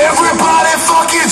Everybody fucking